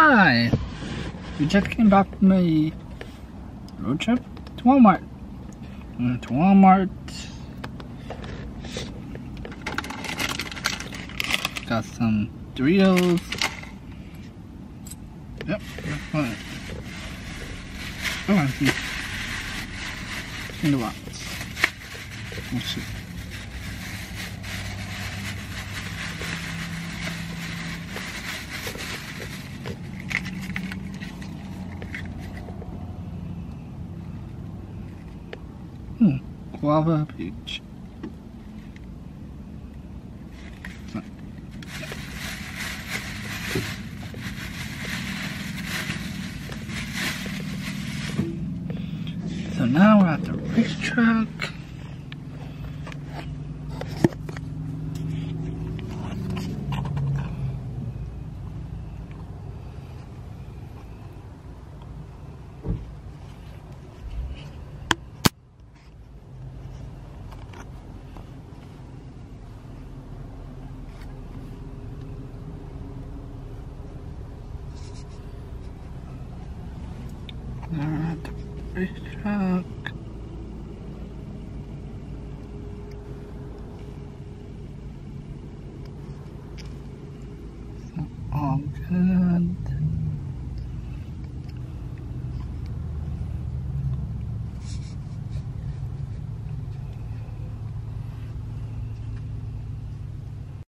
Hi! We just came back from a road trip to Walmart. We went to Walmart. Got some Doritos. Yep, that's fine. Oh, I see. In the box. Let's see. Hmm, guava peach. So now we're at the racetrack. At the.